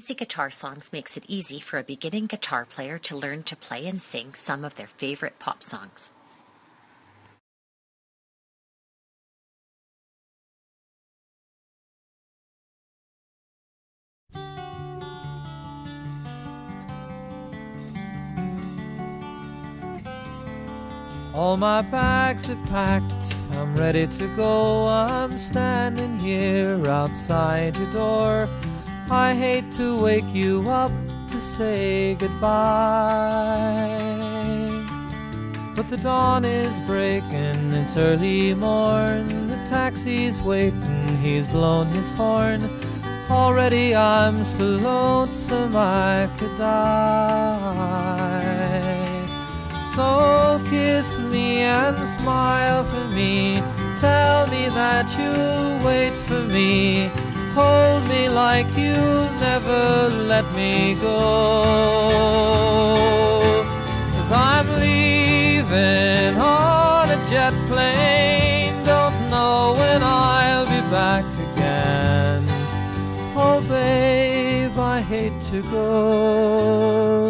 Easy Guitar Songs makes it easy for a beginning guitar player to learn to play and sing some of their favorite pop songs. All my bags are packed, I'm ready to go. I'm standing here outside your door. I hate to wake you up to say goodbye. But the dawn is breaking, it's early morn. The taxi's waiting, he's blown his horn. Already I'm so lonesome I could die. So kiss me and smile for me. Tell me that you'll wait for me. Like you'll never let me go. Cause I'm leaving on a jet plane. Don't know when I'll be back again. Oh, babe, I hate to go.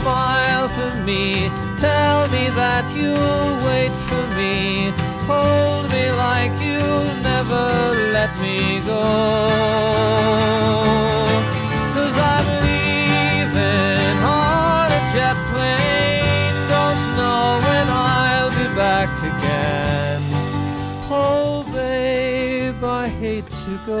Smile for me. Tell me that you'll wait for me. Hold me like you'll never let me go. Leaving on a jet plane. Don't know when I'll be back again. Oh, babe, I hate to go.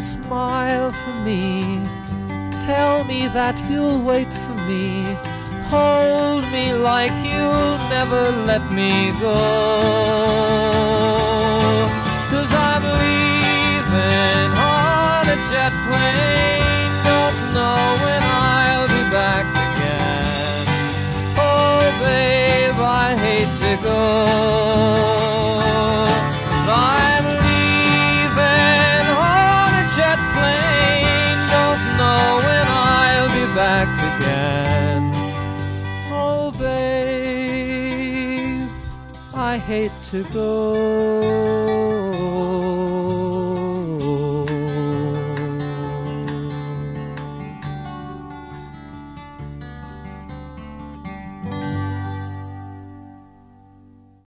smile for me. Tell me that you'll wait for me. Hold me like you'll never let me go. Back again. Oh, babe, I hate to go.